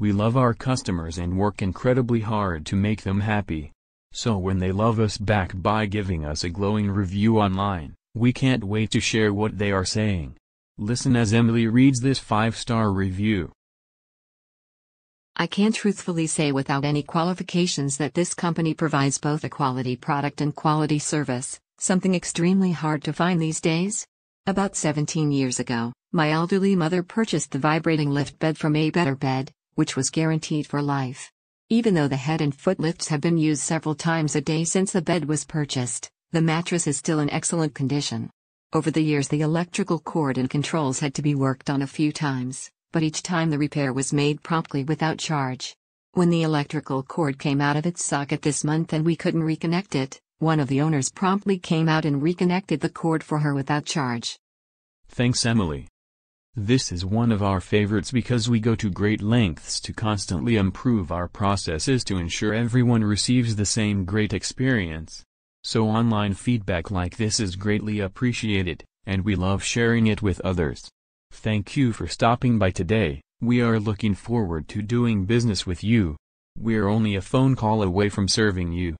We love our customers and work incredibly hard to make them happy. So when they love us back by giving us a glowing review online, we can't wait to share what they are saying. Listen as Emily reads this 5-star review. I can truthfully say without any qualifications that this company provides both a quality product and quality service, something extremely hard to find these days. About 17 years ago, my elderly mother purchased the vibrating lift bed from A Better Bed, which was guaranteed for life. Even though the head and foot lifts have been used several times a day since the bed was purchased, the mattress is still in excellent condition. Over the years, the electrical cord and controls had to be worked on a few times, but each time the repair was made promptly without charge. When the electrical cord came out of its socket this month and we couldn't reconnect it, one of the owners promptly came out and reconnected the cord for her without charge. Thanks Emily. This is one of our favorites because we go to great lengths to constantly improve our processes to ensure everyone receives the same great experience. So online feedback like this is greatly appreciated, and we love sharing it with others. Thank you for stopping by today, we are looking forward to doing business with you. We're only a phone call away from serving you.